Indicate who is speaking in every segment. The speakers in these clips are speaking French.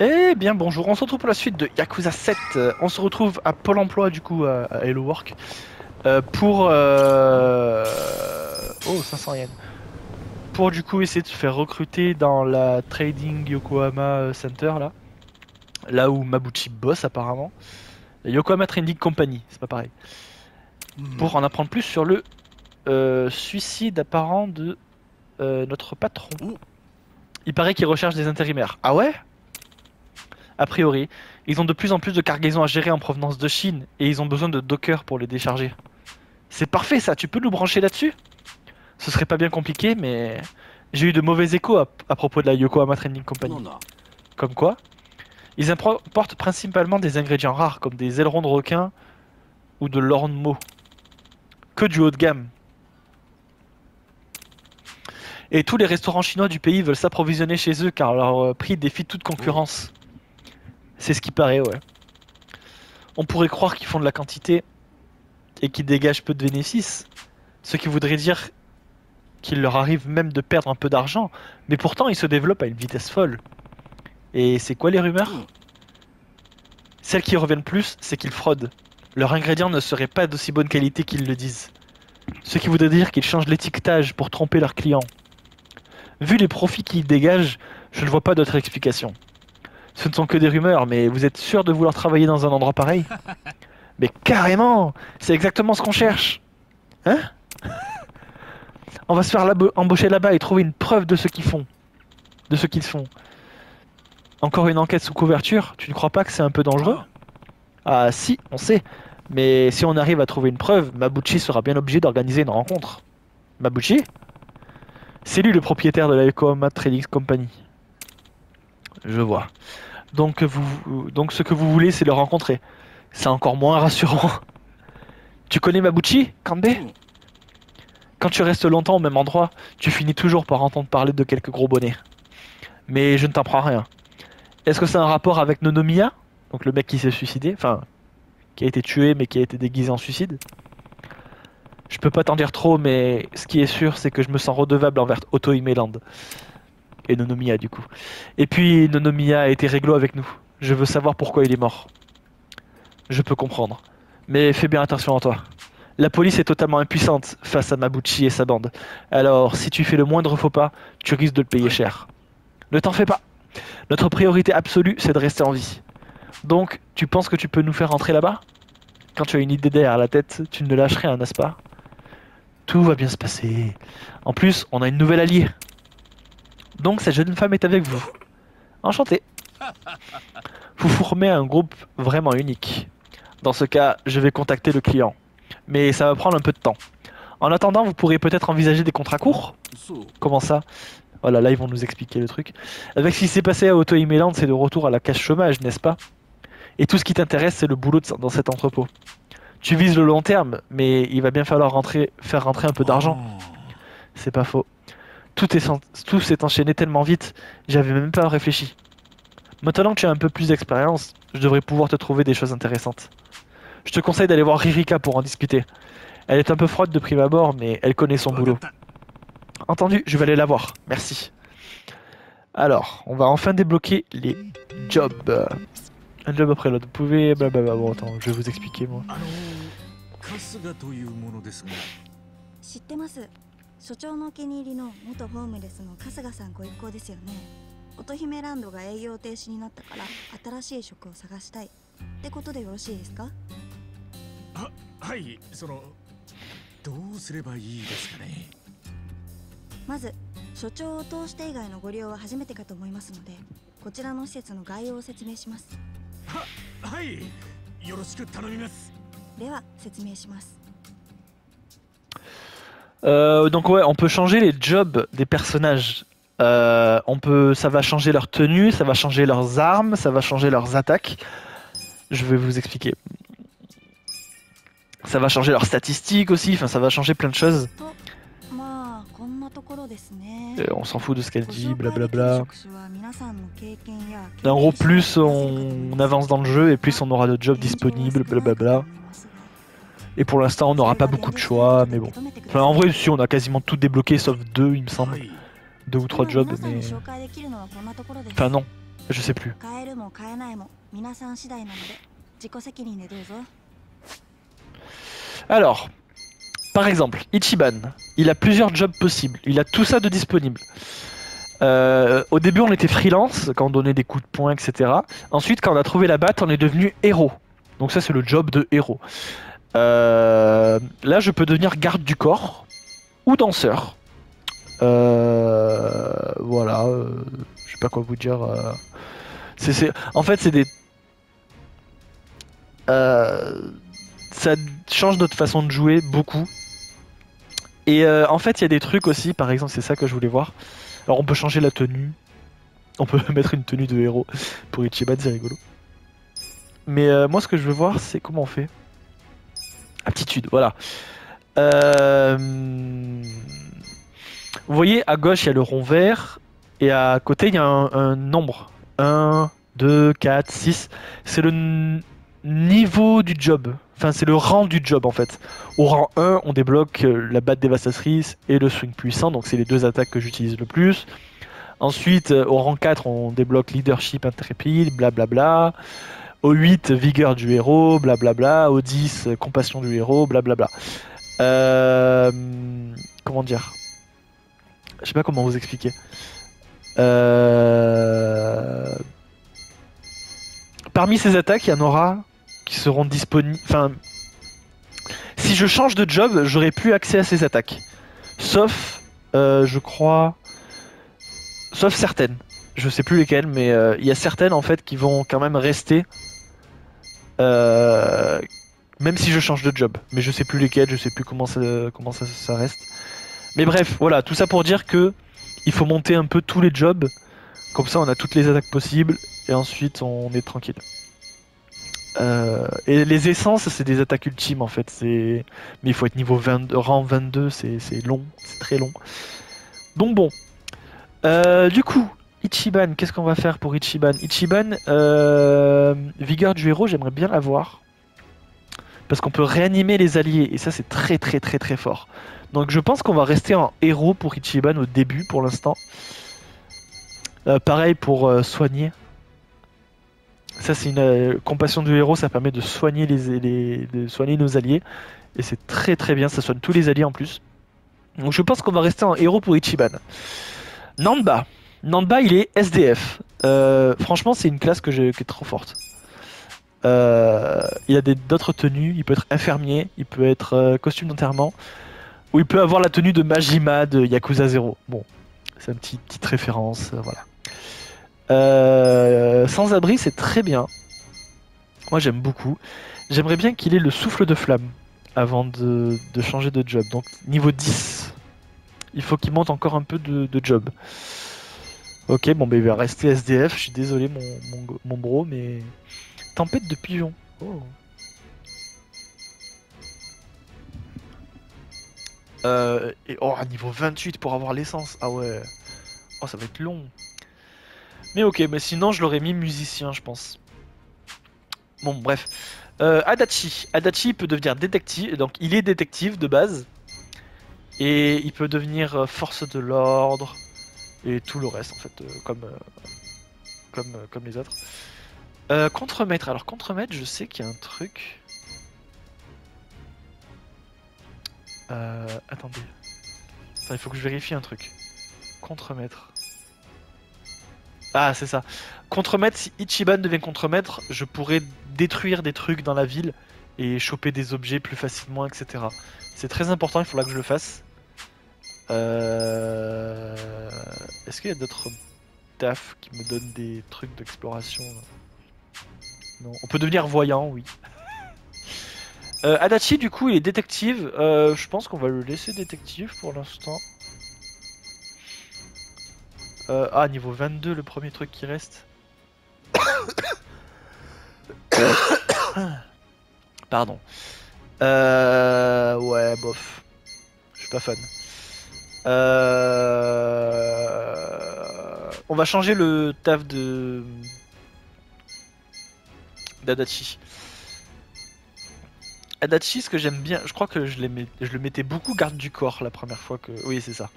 Speaker 1: Eh bien bonjour, on se retrouve pour la suite de Yakuza 7. Euh, On se retrouve à Pôle emploi du coup à, à Hello Work euh, pour euh... oh 500 yens. Pour du coup essayer de se faire recruter dans la Trading Yokohama Center là. Là où Mabuchi bosse apparemment. La Yokohama Trading Company c'est pas pareil. Pour en apprendre plus sur le euh, suicide apparent de euh, notre patron. Il paraît qu'il recherche des intérimaires. Ah ouais? A priori, ils ont de plus en plus de cargaisons à gérer en provenance de Chine et ils ont besoin de dockers pour les décharger. C'est parfait ça, tu peux nous brancher là-dessus? Ce serait pas bien compliqué, mais j'ai eu de mauvais échos à, à propos de la Yokohama Training Company. Comme quoi Ils importent principalement des ingrédients rares comme des ailerons de requin ou de l'ornement. Que du haut de gamme. Et tous les restaurants chinois du pays veulent s'approvisionner chez eux car leur euh, prix défie toute concurrence. C'est ce qui paraît, ouais. On pourrait croire qu'ils font de la quantité et qu'ils dégagent peu de bénéfices, ce qui voudrait dire qu'il leur arrive même de perdre un peu d'argent, mais pourtant ils se développent à une vitesse folle. Et c'est quoi les rumeurs? Celles qui reviennent plus, c'est qu'ils fraudent. Leurs ingrédients ne seraient pas d'aussi bonne qualité qu'ils le disent. Ce qui voudrait dire qu'ils changent l'étiquetage pour tromper leurs clients. Vu les profits qu'ils dégagent, je ne vois pas d'autre explication. Ce ne sont que des rumeurs, mais vous êtes sûr de vouloir travailler dans un endroit pareil Mais carrément C'est exactement ce qu'on cherche Hein On va se faire embaucher là-bas et trouver une preuve de ce qu'ils font. De ce qu'ils font. Encore une enquête sous couverture Tu ne crois pas que c'est un peu dangereux? Ah si, on sait. Mais si on arrive à trouver une preuve, Mabuchi sera bien obligé d'organiser une rencontre. Mabuchi? C'est lui le propriétaire de la Yokohama Trading Company. Je vois. Donc, vous, donc ce que vous voulez, c'est le rencontrer. C'est encore moins rassurant. Tu connais Mabuchi, Kanbe? Quand tu restes longtemps au même endroit, tu finis toujours par entendre parler de quelques gros bonnets. Mais je ne t'apprends rien. Est-ce que c'est un rapport avec Nonomiya? Donc le mec qui s'est suicidé, enfin, qui a été tué mais qui a été déguisé en suicide? Je peux pas t'en dire trop, mais ce qui est sûr, c'est que je me sens redevable envers Otto Imeland. Et Nonomiya du coup. Et puis Nonomiya a été réglo avec nous. Je veux savoir pourquoi il est mort. Je peux comprendre. Mais fais bien attention à toi. La police est totalement impuissante face à Mabuchi et sa bande. Alors, si tu fais le moindre faux pas, tu risques de le payer cher. Ne t'en fais pas. Notre priorité absolue, c'est de rester en vie. Donc, tu penses que tu peux nous faire rentrer là-bas? Quand tu as une idée derrière la tête, tu ne lâches rien, n'est-ce pas? Tout va bien se passer. En plus, on a une nouvelle alliée. Donc, cette jeune femme est avec vous. Enchanté. Vous formez un groupe vraiment unique. Dans ce cas, je vais contacter le client. Mais ça va prendre un peu de temps. En attendant, vous pourrez peut-être envisager des contrats courts Comment ça? Voilà, là ils vont nous expliquer le truc. Avec ce qui s'est passé à Auto Imeland, c'est le retour à la casse chômage, n'est-ce pas? Et tout ce qui t'intéresse, c'est le boulot de- dans cet entrepôt. Tu vises le long terme, mais il va bien falloir rentrer, faire rentrer un peu d'argent. C'est pas faux. Tout est sen- tout s'est enchaîné tellement vite, j'avais même pas réfléchi. Maintenant que tu as un peu plus d'expérience, je devrais pouvoir te trouver des choses intéressantes. Je te conseille d'aller voir Ririka pour en discuter. Elle est un peu froide de prime abord, mais elle connaît son boulot. Entendu, je vais aller la voir. Merci. Alors, on va enfin débloquer les jobs. Un job après l'autre. Vous pouvez... Blablabla. Bon, attends, je vais vous expliquer, moi.
Speaker 2: 所長のお気に入りの元ホームレスの春日さんご一行ですよね。乙姫ランドが営業停止になったから新しい職を探したい。ってことでよろしいですか？
Speaker 3: ははいそのどうすればいいですかね？
Speaker 2: まず所長を通して以外のご利用は初めてかと思いますのでこちらの施設の概要を説明します。
Speaker 3: ははいよろしく頼みます。
Speaker 2: では説明します
Speaker 1: Euh, donc ouais, on peut changer les jobs des personnages. Euh, on peut, ça va changer leur tenue, ça va changer leurs armes, ça va changer leurs attaques. Je vais vous expliquer. Ça va changer leurs statistiques aussi. Enfin, ça va changer plein de choses. On s'en fout de ce qu'elle dit, blablabla. En gros, plus on avance dans le jeu et plus on aura de jobs disponibles, blablabla. Et pour l'instant, on n'aura pas beaucoup de choix, mais bon. En vrai, si, on a quasiment tout débloqué, sauf deux, il me semble. Deux ou trois jobs, mais... Enfin, non. Je sais plus. Alors, par exemple, Ichiban, il a plusieurs jobs possibles, il a tout ça de disponible. Euh, au début, on était freelance, quand on donnait des coups de poing, etc. Ensuite, quand on a trouvé la batte, on est devenu héros. Donc ça, c'est le job de héros. Euh, là, je peux devenir garde du corps ou danseur. Euh, voilà, euh, je sais pas quoi vous dire. En fait, c'est des. Ça change notre façon de jouer beaucoup. Et en fait, il y a des trucs aussi, par exemple, c'est ça que je voulais voir. Alors, on peut changer la tenue. On peut mettre une tenue de héros pour Ichiban, c'est rigolo. Mais moi, ce que je veux voir, c'est comment on fait. Aptitude, voilà. Euh, Vous voyez, à gauche, il y a le rond vert. Et à côté, il y a un, nombre. 1, 2, 4, 6. C'est le niveau du job. Enfin, c'est le rang du job, en fait. Au rang 1, on débloque euh, la batte dévastatrice et le swing puissant. Donc, c'est les deux attaques que j'utilise le plus. Ensuite, euh, au rang 4, on débloque leadership intrépide, blablabla. Au 8, vigueur du héros, blablabla. Au 10, euh, compassion du héros, blablabla. Euh, comment dire? Je sais pas comment vous expliquer. Euh, Parmi ces attaques, il y en aura qui seront disponibles. Enfin, si je change de job, j'aurai plus accès à ces attaques. Sauf, euh, je crois, sauf certaines. Je sais plus lesquelles, mais il y a certaines en fait qui vont quand même rester. Euh, même si je change de job, mais je sais plus lesquelles, je sais plus comment ça, comment ça, reste. Mais bref, voilà, tout ça pour dire que il faut monter un peu tous les jobs, comme ça on a toutes les attaques possibles, et ensuite on est tranquille. Euh, et les essences, c'est des attaques ultimes en fait, mais il faut être niveau 20, rang 22, c'est c'est long, c'est très long. Donc bon, Euh, du coup, Ichiban, qu'est-ce qu'on va faire pour Ichiban? Ichiban, euh, vigueur du héros, j'aimerais bien l'avoir. Parce qu'on peut réanimer les alliés, et ça c'est très très très très fort. Donc je pense qu'on va rester en héros pour Ichiban au début pour l'instant. Euh, pareil pour euh, soigner. Ça c'est une compassion du héros, ça permet de soigner les, les- de soigner nos alliés. Et c'est très très bien, ça soigne tous les alliés en plus. Donc je pense qu'on va rester en héros pour Ichiban. Nanba. Nanba il est SDF. Euh, franchement c'est une classe que qui est trop forte. Euh, il a d'autres tenues, il peut être infirmier, il peut être euh, costume d'enterrement, ou il peut avoir la tenue de Majima de Yakuza 0. Bon, c'est une petite, petite référence, euh, voilà. Euh, sans abri, c'est très bien. Moi j'aime beaucoup. J'aimerais bien qu'il ait le souffle de flamme avant de, changer de job. Donc niveau 10. Il faut qu'il monte encore un peu de job. Ok, bon, bah, il va rester SDF. Je suis désolé, mon, mon, mon bro, mais. Tempête de pigeons. Oh. Euh, et oh, niveau 28 pour avoir l'essence. Ah ouais. Oh, ça va être long. Mais ok, mais sinon, je l'aurais mis musicien, je pense. Bon, bref. Euh, Adachi. Adachi peut devenir détective. Donc, il est détective de base. Et il peut devenir euh, force de l'ordre. Et tout le reste, en fait, euh, comme, euh, comme, euh, comme les autres. Euh, contremaître. Alors, contremaître, je sais qu'il y a un truc. Attendez. Il faut que je vérifie un truc. Contremaître. Ah, c'est ça. Contremaître, si Ichiban devient contremaître, je pourrais détruire des trucs dans la ville et choper des objets plus facilement, etc. C'est très important, il faudra que je le fasse. Euh... Est-ce qu'il y a d'autres tafs qui me donnent des trucs d'exploration Non. On peut devenir voyant, oui. Euh, Adachi, du coup, il est détective. Euh, je pense qu'on va le laisser détective pour l'instant. Euh, ah, niveau 22, le premier truc qui reste. Pardon. Euh, ouais, bof. Je suis pas fan. Euh, on va changer le taf de d'Adachi. Adachi, ce que j'aime bien, je crois que je, je le mettais beaucoup garde du corps la première fois que. Oui, c'est ça.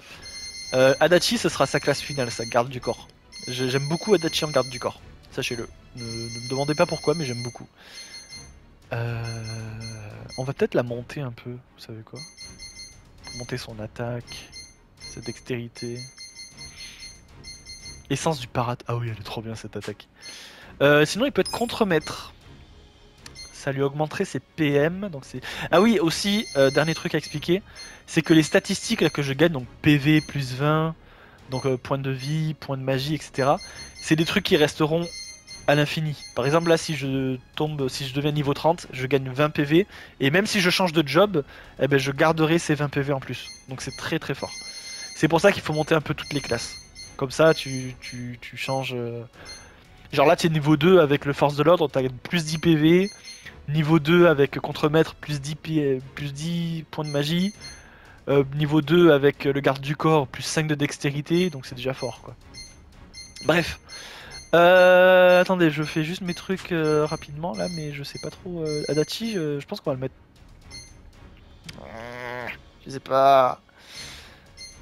Speaker 1: Euh, Adachi, ce sera sa classe finale, sa garde du corps. J'ai- J'aime beaucoup Adachi en garde du corps, sachez-le. Ne, me demandez pas pourquoi, mais j'aime beaucoup. Euh, On va peut-être la monter un peu, vous savez quoi? Monter son attaque, sa dextérité. Essence du parat. Ah oui, elle est trop bien cette attaque. Euh, sinon, il peut être contremaître. Ça lui augmenterait ses PM. Donc. Ah oui, aussi, euh, dernier truc à expliquer, c'est que les statistiques que je gagne, donc PV plus 20, donc euh, point de vie, point de magie, etc. C'est des trucs qui resteront à l'infini. Par exemple, là, si je tombe, si je deviens niveau 30, je gagne 20 PV, et même si je change de job, eh ben, je garderai ces 20 PV en plus. Donc c'est très très fort. C'est pour ça qu'il faut monter un peu toutes les classes. Comme ça, tu, tu, changes. euh, Genre là, tu es niveau 2 avec le force de l'ordre, tu as plus 10 PV. Niveau 2 avec contremaître, plus 10, P- plus 10 points de magie. Euh, niveau 2 avec le garde du corps, plus 5 de dextérité, donc c'est déjà fort quoi. Bref. Euh, attendez, je fais juste mes trucs rapidement là, mais je sais pas trop. Adachi, je pense qu'on va le mettre. Je sais pas.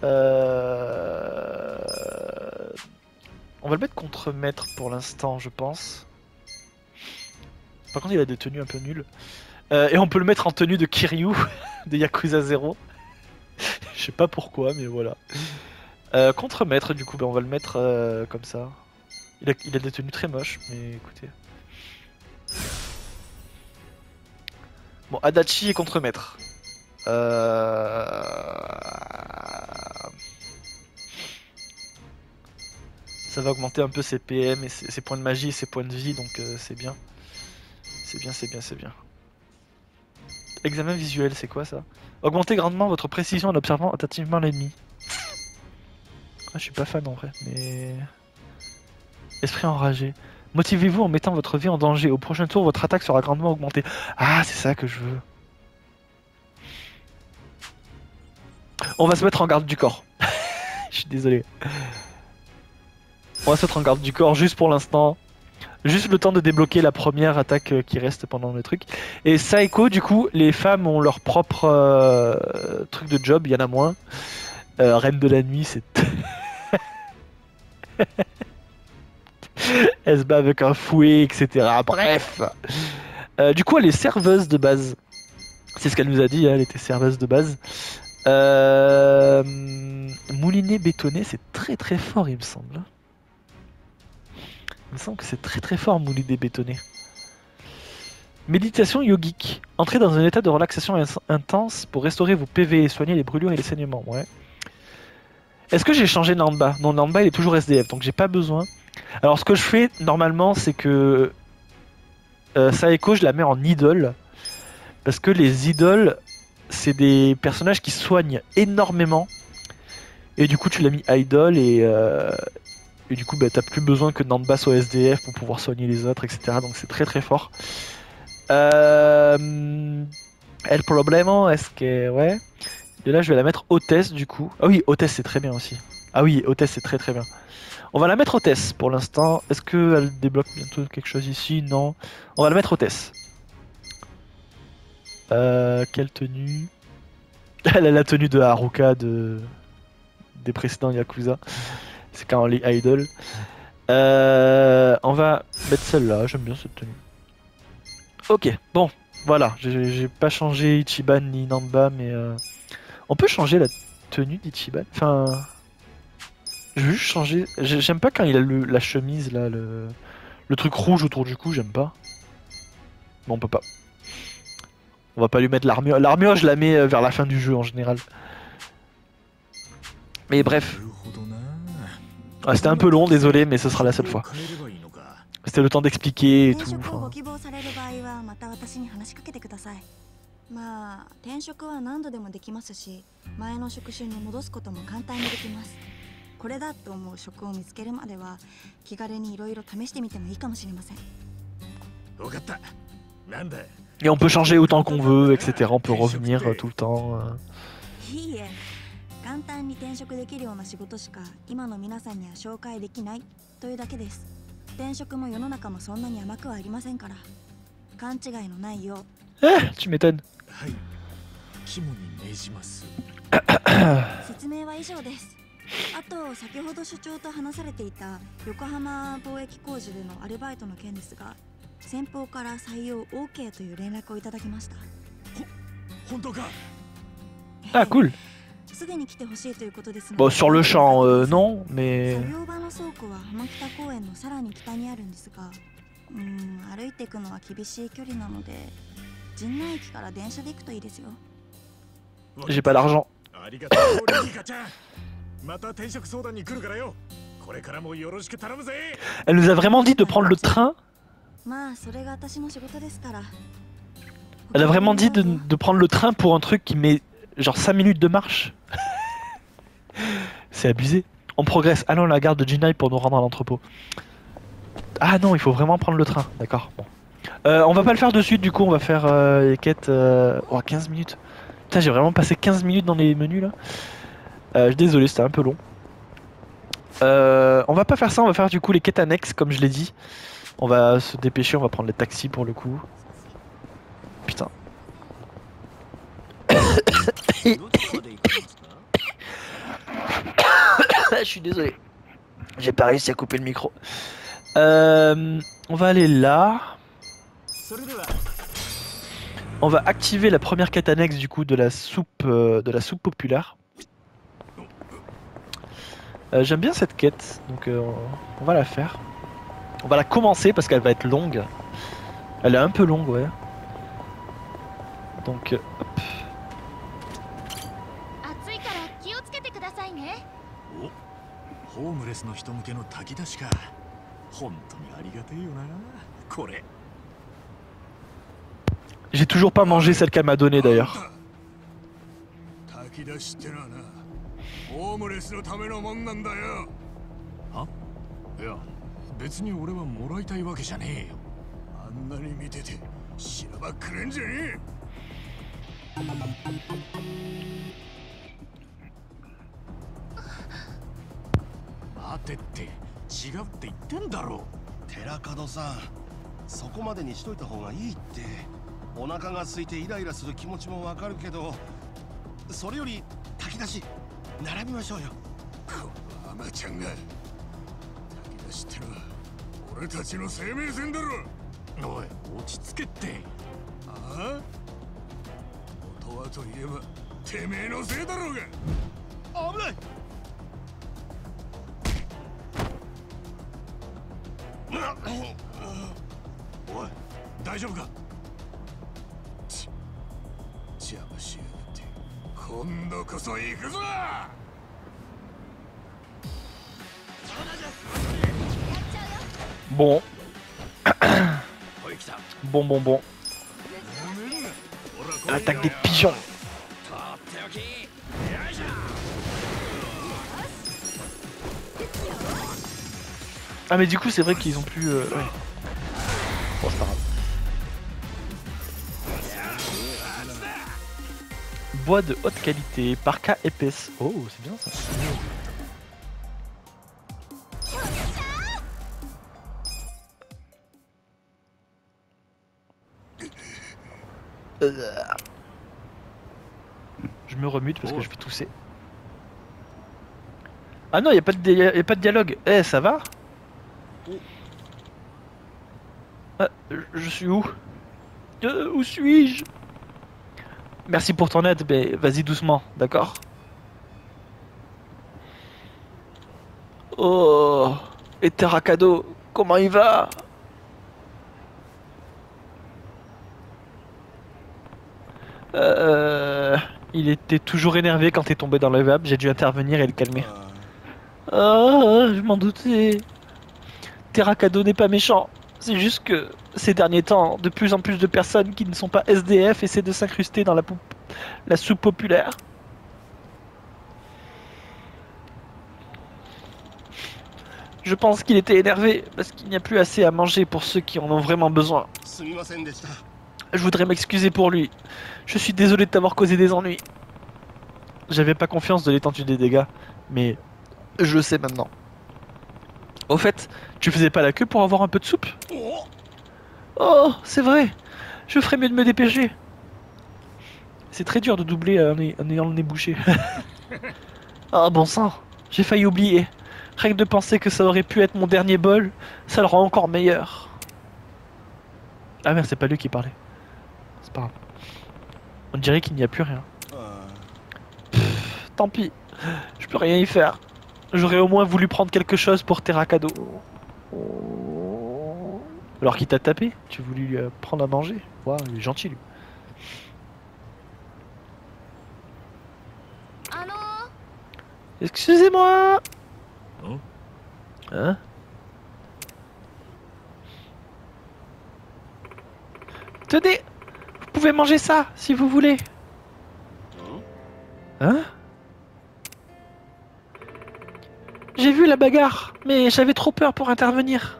Speaker 1: Euh... On va le mettre contre maître pour l'instant, je pense. Par contre, il a des tenues un peu nulles. Euh, et on peut le mettre en tenue de Kiryu de Yakuza 0. je sais pas pourquoi, mais voilà. Euh, contre maître, du coup, ben, on va le mettre comme ça. Il a, il a des tenues très moches, mais écoutez. Bon, Adachi est contre maître. Euh... Ça va augmenter un peu ses PM et ses, points de magie et ses points de vie, donc euh, c'est bien. C'est bien, c'est bien, c'est bien. Examen visuel, c'est quoi ça? Augmentez grandement votre précision en observant attentivement l'ennemi. Ah, je suis pas fan en vrai, mais. Esprit enragé. Motivez-vous en mettant votre vie en danger. Au prochain tour, votre attaque sera grandement augmentée. Ah, c'est ça que je veux. On va se mettre en garde du corps. je suis désolé. On va se mettre en garde du corps juste pour l'instant. Juste le temps de débloquer la première attaque euh, qui reste pendant le truc. Et Saeko, du coup, les femmes ont leur propre euh, truc de job, il y en a moins. Euh, Reine de la nuit, c'est. Elle se bat avec un fouet, etc. Bref. Du coup, elle est serveuse de base. C'est ce qu'elle nous a dit, hein, elle était serveuse de base. Euh... Moulinet bétonné, c'est très très fort, il me semble. Il me semble que c'est très très fort, moulinet bétonné. Méditation yogique. Entrez dans un état de relaxation intense pour restaurer vos PV et soigner les brûlures et les saignements. Ouais. Est-ce que j'ai changé Namba Non, Namba il est toujours SDF, donc j'ai pas besoin. Alors ce que je fais normalement, c'est que euh, Saeko, je la mets en idole. Parce que les idoles, c'est des personnages qui soignent énormément. Et du coup, tu l'as mis idol et, euh, et du coup, bah, t'as plus besoin que Namba soit SDF pour pouvoir soigner les autres, etc. Donc c'est très très fort. Euh... El problemo, est-ce que. Ouais. Et là, je vais la mettre hôtesse du coup. Ah oui, hôtesse, c'est très bien aussi. Ah oui, hôtesse, c'est très très bien. On va la mettre hôtesse pour l'instant. Est-ce qu'elle débloque bientôt quelque chose ici? Non. On va la mettre hôtesse. Euh, quelle tenue? Elle a la tenue de Haruka de... des précédents Yakuza. C'est quand on lit Idol. Euh, on va mettre celle-là, j'aime bien cette tenue. Ok, bon, voilà, j'ai pas changé Ichiban ni Namba, mais euh, on peut changer la tenue d'Ichiban? Enfin, je veux juste changer. j'ai- J'aime pas quand il a le- la chemise là, le, le truc rouge autour du cou, j'aime pas. Bon, on peut pas. On va pas lui mettre l'armure. L'armure, je la mets euh, vers la fin du jeu en général. Mais bref. Ah, c'était un peu long, désolé, mais ce sera la seule fois. C'était le temps d'expliquer et tout.
Speaker 2: ご希望される場合はまた私に話しかけてくださいまあ転職は何度でもできますし前の職種に戻すことも簡単にできますこれだと思う職を見つけるまでは気軽にいろいろ試してみてもいいかもしれません
Speaker 3: 分かったなんだ
Speaker 1: Et on peut changer autant qu'on veut, etc. On peut revenir euh, tout le temps. euh.
Speaker 2: いいえ簡単に転職できるような仕事しか今の皆さんには紹介できないというだけです転職も世の中もそんなに甘くはありませんから勘違いのないよう
Speaker 1: Ah, tu m'étonnes.
Speaker 3: はい肝に銘じます
Speaker 2: 説明は以上です あと先ほど所長と話されていた横浜貿易工事でのアルバイトの件ですが 先方から採用 OK という連絡をいただきました
Speaker 3: 本当か
Speaker 1: Ah cool Bon, sur le champ, euh, non, mais... J'ai pas d'argent. Elle nous a vraiment dit de prendre le train Elle a vraiment dit de, prendre le train pour un truc qui met genre 5 minutes de marche C'est abusé. On progresse. Allons à la gare de Jinai pour nous rendre à l'entrepôt. Ah non, il faut vraiment prendre le train. D'accord. Bon. Euh, on va pas le faire de suite, du coup, on va faire euh, les quêtes. euh, Oh, 15 minutes. Putain, j'ai vraiment passé 15 minutes dans les menus là. Euh, désolé, c'était un peu long. Euh, on va pas faire ça, on va faire du coup les quêtes annexes, comme je l'ai dit. On va se dépêcher, on va prendre les taxis pour le coup. Putain. Je suis désolé. J'ai pas réussi à couper le micro. Euh, on va aller là. On va activer la première quête annexe du coup de la soupe euh, de la soupe populaire. Euh, j'aime bien cette quête, donc on va la faire. On va la commencer parce qu'elle va être longue. Elle est un peu longue, ouais. Donc. Euh, J'ai toujours pas mangé celle qu'elle m'a donnée d'ailleurs.
Speaker 3: 別に俺はもらいたいわけじゃねえよ。あんなに見ててしらばっくれんじゃねえ。待てって違うって言ってんだろ。
Speaker 4: 寺門さんそこまでにしといた方がいいって。お腹が空いてイライラする気持ちもわかるけどそれより炊き出し並びましょうよ。
Speaker 3: このアマちゃんが炊き出しってのは俺たちの生命線だろ。おい落ち着けって。ああ？元はといえばてめえのせいだろうが。
Speaker 4: 危ない！
Speaker 3: おい大丈夫か？ち邪魔しやがって。今度こそ行くぞ
Speaker 1: ！Bon,
Speaker 3: おい来た
Speaker 1: bon, bon, bon. Attaque des pigeons. Ah mais du coup c'est vrai qu'ils ont plus... euh, ouais. Bon c'est pas grave. Bois de haute qualité, parka épaisse. Oh c'est bien ça. Je me remute parce que je vais tousser. Ah non, il a, pas de di- y a pas de dialogue. Eh, ça va? Ah, je- Je suis où? Euh, Où suis-je? Merci pour ton aide, mais vas-y doucement, d'accord? Oh Et Terracado, comment il va? Euh, il était toujours énervé quand t'es tombé dans le web. J'ai dû intervenir et le calmer. Ah, je m'en doutais. Terracado n'est pas méchant. C'est juste que ces derniers temps, de plus en plus de personnes qui ne sont pas SDF essaient de s'incruster dans la, pou- la soupe populaire. Je pense qu'il était énervé parce qu'il n'y a plus assez à manger pour ceux qui en ont vraiment besoin. Je voudrais m'excuser pour lui. Je suis désolé de t'avoir causé des ennuis. J'avais pas confiance de l'étendue des dégâts, mais je le sais maintenant. Au fait, tu faisais pas la queue pour avoir un peu de soupe? Oh, c'est vrai. Je ferais mieux de me dépêcher. C'est très dur de doubler en ayant le nez bouché. oh bon sang, j'ai failli oublier. Rien que de penser que ça aurait pu être mon dernier bol, ça le rend encore meilleur. Ah merde, c'est pas lui qui parlait. On dirait qu'il n'y a plus rien.
Speaker 4: Euh,
Speaker 1: Tant pis, je peux rien y faire. J'aurais au moins voulu prendre quelque chose pour Terrakado. Alors qu'il t'a tapé, tu voulais lui euh, prendre à manger. Waouh, il est gentil lui. Excusez-moi
Speaker 3: Oh.
Speaker 1: Hein? Tenez pouvez manger ça, si vous voulez Hein? J'ai vu la bagarre, mais j'avais trop peur pour intervenir.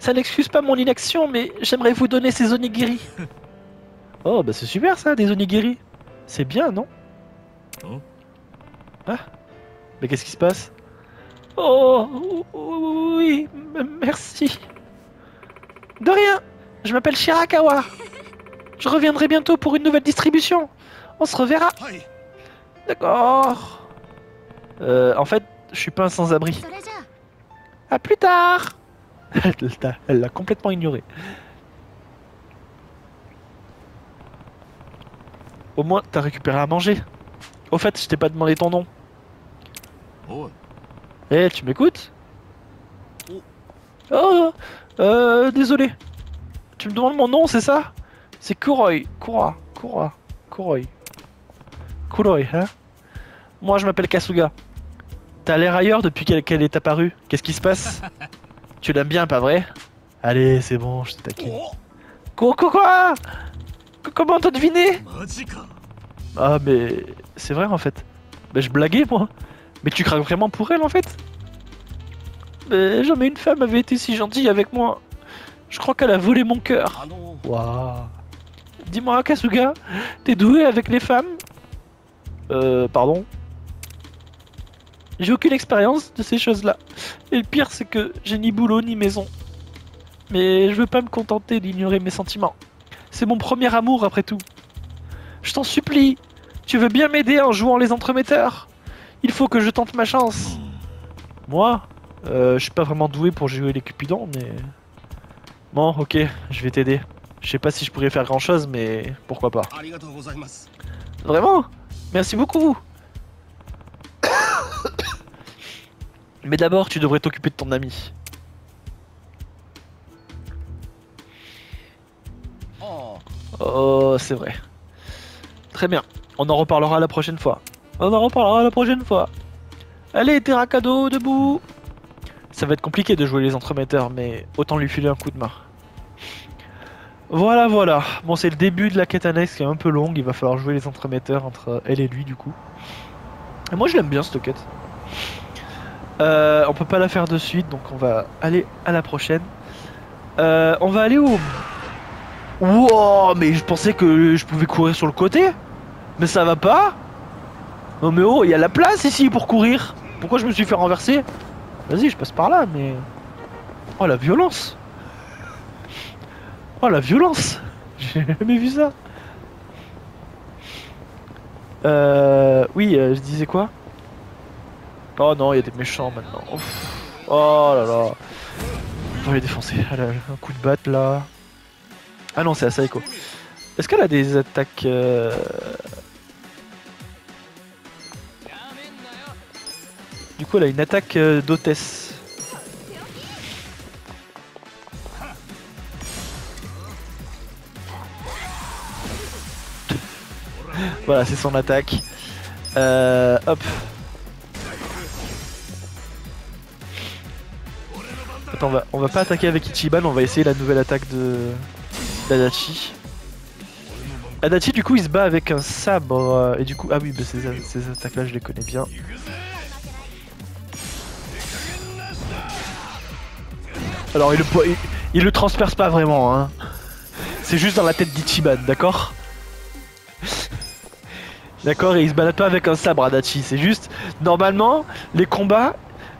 Speaker 1: Ça n'excuse pas mon inaction, mais j'aimerais vous donner ces onigiri. oh, bah c'est super ça, des onigiri. C'est bien, non?
Speaker 3: Oh.
Speaker 1: Ah Mais qu'est-ce qui se passe? Oh oui, merci. De rien Je m'appelle Shirakawa. Je reviendrai bientôt pour une nouvelle distribution. On se reverra. D'accord. Euh, en fait, je suis pas un sans-abri. À plus tard Elle l'a complètement ignoré. Au moins, t'as récupéré à manger. Au fait, je t'ai pas demandé ton nom.
Speaker 3: Oh.
Speaker 1: Eh, tu m'écoutes? Oh, oh. Euh, désolé. Tu me demandes mon nom, c'est ça? C'est Kuroi. Kura. Kura. Kuroi. Kuroi, hein? Moi, je m'appelle Kasuga. T'as l'air ailleurs depuis qu'elle est apparue? Qu'est-ce qui se passe? Tu l'aimes bien, pas vrai? Allez, c'est bon, je t'ai taquine. Quoi, quoi, Comment t'as deviné? Ah, mais c'est vrai en fait. Mais je blaguais moi. Mais tu craques vraiment pour elle en fait? Mais jamais une femme avait été si gentille avec moi. Je crois qu'elle a volé mon cœur.
Speaker 4: あの
Speaker 1: Waouh. Dis-moi, Kasuga, t'es doué avec les femmes? Euh, pardon? J'ai aucune expérience de ces choses-là. Et le pire, c'est que j'ai ni boulot ni maison. Mais je veux pas me contenter d'ignorer mes sentiments. C'est mon premier amour après tout. Je t'en supplie, tu veux bien m'aider en jouant les entremetteurs? Il faut que je tente ma chance. Moi, euh, je suis pas vraiment doué pour jouer les cupidons, mais... Bon, ok, je vais t'aider. Je sais pas si je pourrais faire grand chose, mais pourquoi pas. Vraiment? Merci beaucoup Mais d'abord, tu devrais t'occuper de ton ami. Oh, c'est vrai. Très bien. On en reparlera la prochaine fois. On en reparlera la prochaine fois. Allez, Terra debout ça va être compliqué de jouer les entremetteurs, mais autant lui filer un coup de main. Voilà, voilà. Bon, c'est le début de la quête annexe qui est un peu longue. Il va falloir jouer les entremetteurs entre elle et lui, du coup. Et moi, je l'aime bien, cette quête. Euh, on peut pas la faire de suite, donc on va aller à la prochaine. Euh, on va aller au Wow, mais je pensais que je pouvais courir sur le côté. Mais ça va pas Non mais oh, il y a la place ici pour courir. Pourquoi je me suis fait renverser? Vas-y, je passe par là, mais... Oh la violence Oh la violence J'ai jamais vu ça. Euh... Oui, euh, je disais quoi? Oh non, il y a des méchants maintenant. Oh là là. On va les défoncer. Elle a un coup de batte là. Ah non, c'est Asaiko. Est-ce qu'elle a des attaques euh, Du coup, elle a une attaque euh, d'hôtesse. voilà, c'est son attaque. Euh, hop. Attends, on va, pas attaquer avec Ichiban, on va essayer la nouvelle attaque de d'Adachi. Adachi, du coup, il se bat avec un sabre. euh, et du coup, ah oui, ces attaques-là, je les connais bien. Alors, il le, transperce pas vraiment, hein. C'est juste dans la tête d'Ichiban, d'accord? D'accord, et il se balade pas avec un sabre, Adachi. C'est juste, normalement, les combats,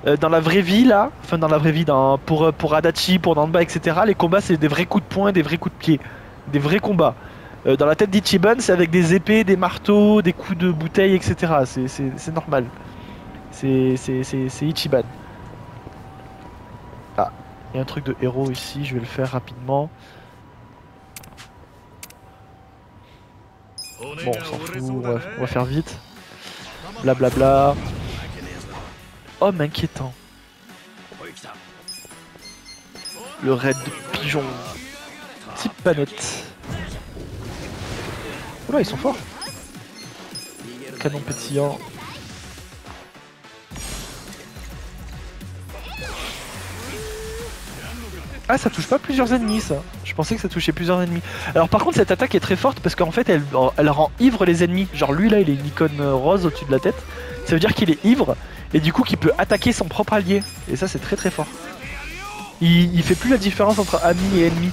Speaker 1: euh, dans la vraie vie là, enfin dans la vraie vie, euh, pour Adachi, pour Nanba, etc., les combats c'est des vrais coups de poing, des vrais coups de pied, des vrais combats. Euh, dans la tête d'Ichiban, c'est avec des épées, des marteaux, des coups de bouteille, etc. C'est- normal. C'est Ichiban. Il y a un truc de héros ici, je vais le faire rapidement. Bon, on s'en fout, on va, faire vite. Blablabla. Homme inquiétant. Le raid de pigeon. Type panette. Oula, ils sont forts. Canon pétillant. Ah, ça touche pas plusieurs ennemis, ça. Je pensais que ça touchait plusieurs ennemis. Alors, par contre, cette attaque est très forte parce qu'en fait, elle, rend ivre les ennemis. Genre, lui là, il est une icône euh, rose au-dessus de la tête. Ça veut dire qu'il est ivre et du coup qu'il peut attaquer son propre allié. Et ça, c'est très très fort. Il, il fait plus la différence entre ami et ennemi.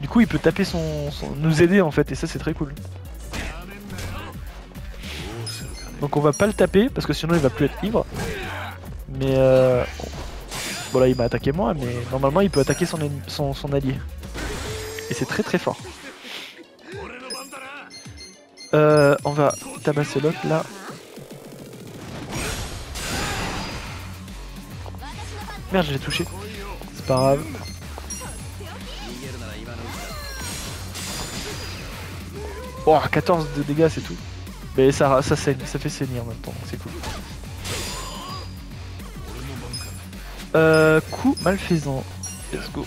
Speaker 1: Du coup, il peut taper son, son- nous aider en fait, et ça, c'est très cool. Donc, on va pas le taper parce que sinon, il va plus être ivre. Mais euh... bon là, il m'a attaqué moi, mais normalement, il peut attaquer son, allié. Et c'est très très fort. Euh, on va tabasser l'autre là. Merde, je l'ai touché. C'est pas grave. Oh, 14 de dégâts, c'est tout. Mais ça, ça saigne, ça fait saigner en même temps, c'est cool. Euh, coup malfaisant. Let's go.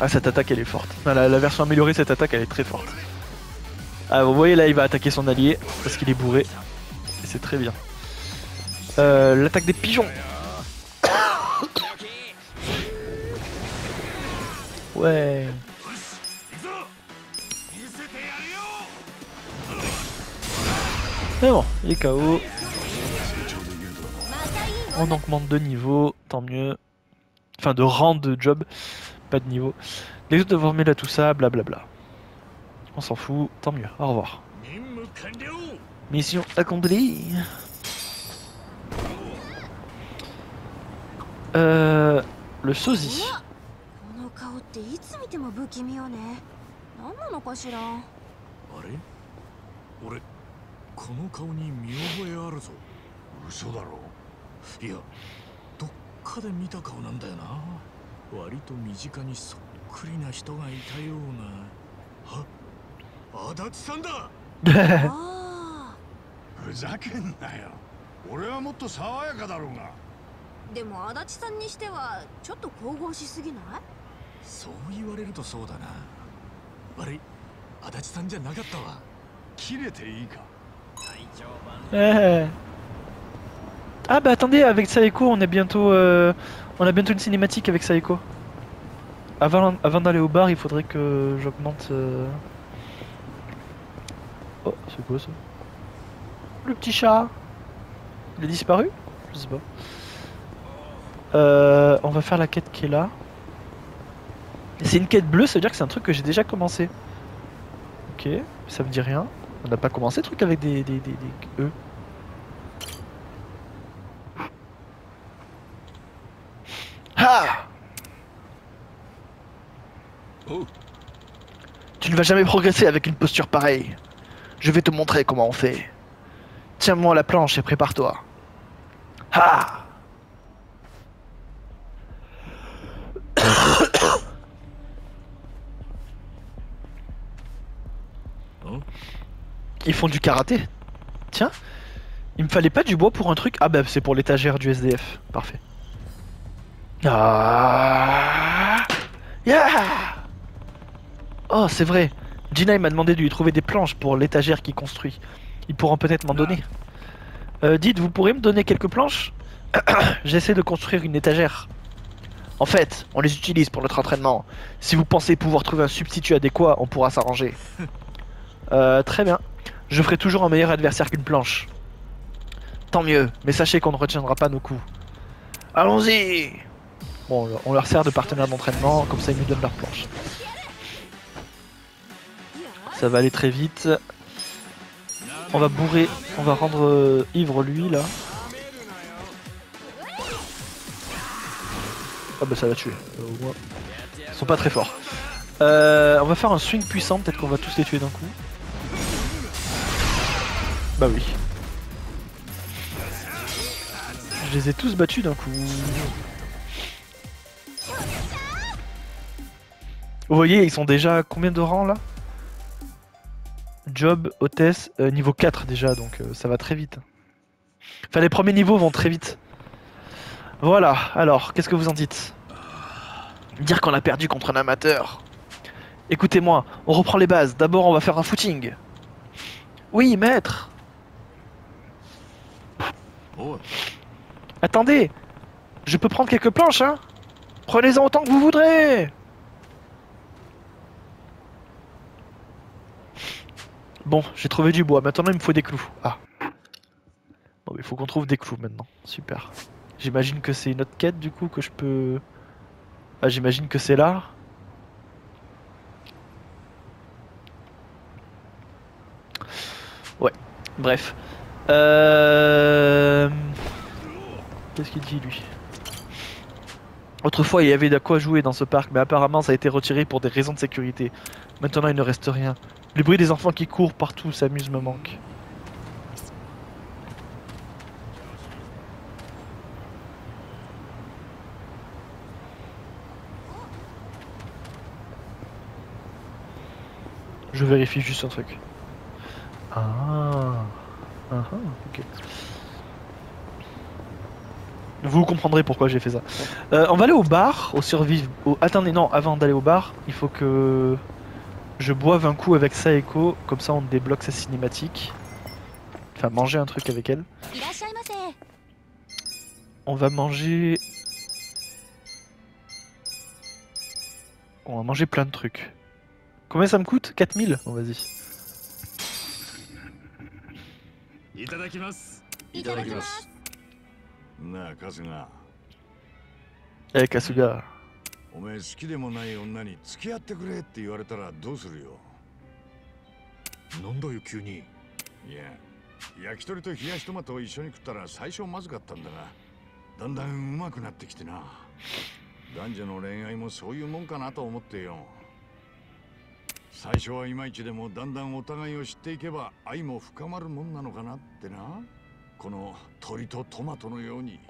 Speaker 1: Ah, cette attaque elle est forte. La, la version améliorée, cette attaque elle est très forte. Ah, vous voyez là, il va attaquer son allié parce qu'il est bourré. Et c'est très bien. Euh, L'attaque des pigeons. Ouais. Mais bon, il est KO. On augmente de niveau, tant mieux. Enfin, de rang de job, pas de niveau. Les autres de formule à tout ça, blablabla. Bla bla. On s'en fout, tant mieux. Au revoir. Mission accomplie. Euh, le sosie.
Speaker 2: この顔
Speaker 3: に見覚えあるぞ。嘘だろ？いやどっかで見た顔なんだよな。割と身近にそっくりな人がいたような。あ足立さんだ！
Speaker 2: あ
Speaker 3: ふざけんなよ。俺はもっと爽やかだろうが。
Speaker 2: あでも足立さんにしてはちょっと神々しすぎない？
Speaker 3: そう言われるとそうだな。悪い。足立さんじゃなかったわ。切れていいか？
Speaker 1: Eh. Ah bah attendez, avec Saeko, on est bientôt, euh, on a bientôt une cinématique avec Saeko. Avant, d'aller au bar, il faudrait que j'augmente. euh, Oh, c'est quoi ça? Le petit chat. Il a disparu? Je sais pas. Euh, on va faire la quête qui est là. C'est une quête bleue, ça veut dire que c'est un truc que j'ai déjà commencé. Ok, ça me dit rien. On n'a pas commencé le truc avec des, des. Ah. Tu ne vas jamais progresser avec une posture pareille. Je vais te montrer comment on fait. Tiens-moi la planche et prépare-toi. Ah font du karaté. Tiens, il me fallait pas du bois pour un truc. Ah bah c'est pour l'étagère du SDF. Parfait. Ah Yeah Oh c'est vrai. Gina il m'a demandé de lui trouver des planches pour l'étagère qu'il construit. Ils pourront peut-être m'en donner. Euh, dites, vous pourrez me donner quelques planches? J'essaie de construire une étagère. En fait, on les utilise pour notre entraînement. Si vous pensez pouvoir trouver un substitut adéquat, on pourra s'arranger. Euh, très bien. Je ferai toujours un meilleur adversaire qu'une planche. Tant mieux, mais sachez qu'on ne retiendra pas nos coups. Allons-y Bon, on leur sert de partenaire d'entraînement, comme ça ils nous donnent leur planche. Ça va aller très vite. On va bourrer, on va rendre euh, ivre lui là. Hop. bah ça au moins, Ils sont pas très forts. Euh, on va faire un swing puissant, peut-être qu'on va tous les tuer d'un coup. Bah oui. Je les ai tous battus d'un coup. Vous voyez, ils sont déjà combien de rangs là? Job, hôtesse, euh, niveau 4 déjà, donc euh, ça va très vite. Enfin, les premiers niveaux vont très vite. Voilà, alors, qu'est-ce que vous en dites? Dire qu'on a perdu contre un amateur. Écoutez-moi, on reprend les bases. D'abord, on va faire un footing. Oui, maître
Speaker 3: おい
Speaker 1: Attendez Je peux prendre quelques planches, hein Prenez-en autant que vous voudrez Bon, j'ai trouvé du bois. Maintenant, il me faut des clous. Ah. Bon, il faut qu'on trouve des clous maintenant. Super. J'imagine que c'est une autre quête, du coup, que je peux... Ah, j'imagine que c'est là. Ouais. Bref. Euh... Qu'est-ce qu'il dit lui? Autrefois il y avait de quoi jouer dans ce parc, mais apparemment ça a été retiré pour des raisons de sécurité. Maintenant il ne reste rien. Le bruit des enfants qui courent partout s'amuse me manque. Je vérifie juste un truc. Ah, Uh -huh, okay. Vous comprendrez pourquoi j'ai fait ça. Euh, on va aller au bar, au survive. Au... Attendez, non, avant d'aller au bar, il faut que je boive un coup avec Saeko, comme ça on débloque sa cinématique. Enfin, manger un truc avec elle. On va manger. On va manger plein de trucs. Combien ça me coûte? 4000 Bon, vas-y.
Speaker 3: いただきます。
Speaker 5: いただきます。
Speaker 3: なあ春日。
Speaker 1: Eh, Kasuga.
Speaker 3: お前好きでもない女に付き合ってくれって言われたらどうするよ。なんだよ急に。いや焼き鳥と冷やしトマトを一緒に食ったら最初まずかったんだがだんだんうまくなってきてな。男女の恋愛もそういうもんかなと思ってよ最初はいまいちでもだんだんお互いを知っていけば愛も深まるもんなのかなってな。この鳥とトマトのように。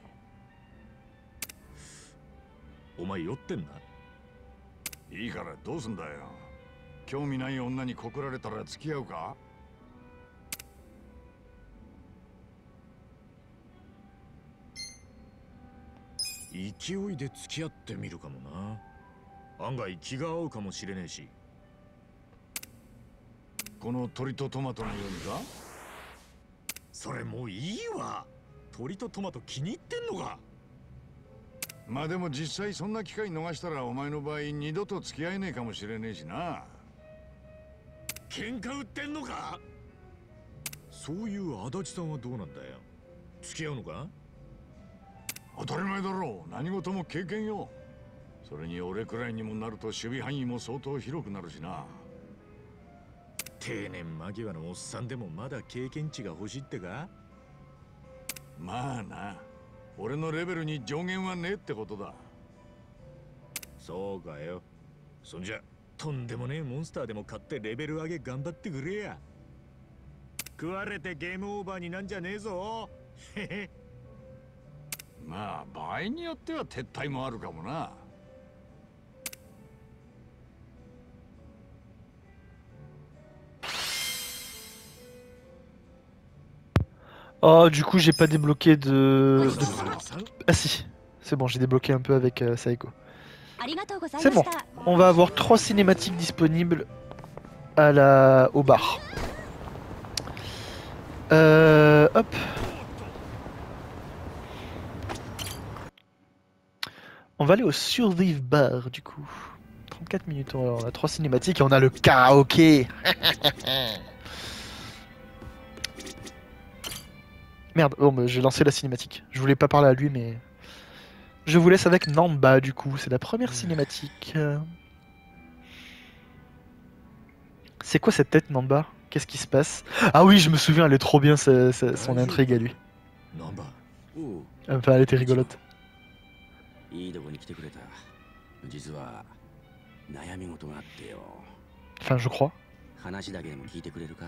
Speaker 3: お前酔ってんないいからどうすんだよ。興味ない女に告られたら付き合うか？勢いで付き合ってみるかもな。案外気が合うかもしれねえし。この鳥とトマトのようにか？それもういいわ。鳥とトマト気に入ってんのか？まあでも実際そんな機会逃したらお前の場合二度と付き合えねえかもしれねえしな。喧嘩売ってんのか？そういう足立さんはどうなんだよ。付き合うのか？当たり前だろ。う何事も経験よ。それに俺くらいにもなると守備範囲も相当広くなるしな定年間際のおっさんでもまだ経験値が欲しいってか？まあな。俺のレベルに上限はねえってことだ。そうかよ。そんじゃとんでもねえモンスターでも買ってレベル上げ頑張ってくれや。食われてゲームオーバーになんじゃねえぞ。へへ。まあ場合によっては撤退もあるかもな。
Speaker 1: Oh, du coup, j'ai pas débloqué de. Ah, si, c'est bon, j'ai débloqué un peu avec euh, Saeko. C'est bon, on va avoir trois cinématiques disponibles au bar. Euh, hop. On va aller au Survive Bar du coup. 34 minutes, on a trois cinématiques et on a le karaoké. Merde, oh, mais j'ai lancé la cinématique. Je voulais pas parler à lui, mais je vous laisse avec Namba du coup. C'est la première cinématique. Euh, C'est quoi cette tête Namba Qu'est-ce qui se passe Ah oui, je me souviens, elle est trop bien sa- sa- son intrigue à lui.
Speaker 3: なんだおう
Speaker 1: Enfin, elle était rigolote.
Speaker 6: いいとこに来てくれた実は悩み事があってよ
Speaker 1: Enfin, je crois.
Speaker 6: 話だけでも聞いてくれるか